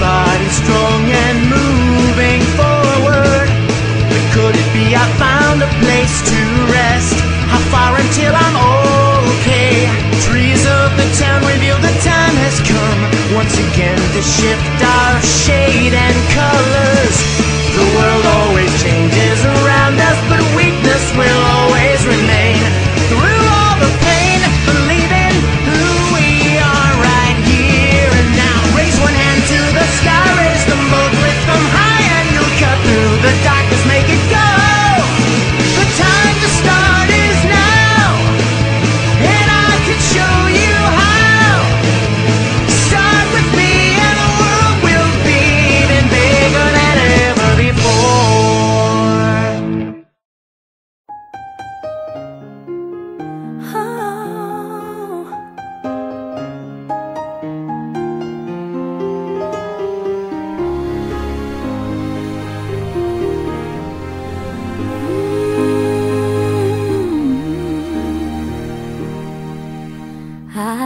body strong and moving forward. But could it be I found a place to rest? How far until I'm okay? Trees of the town reveal the time has come once again to shift the doctors make it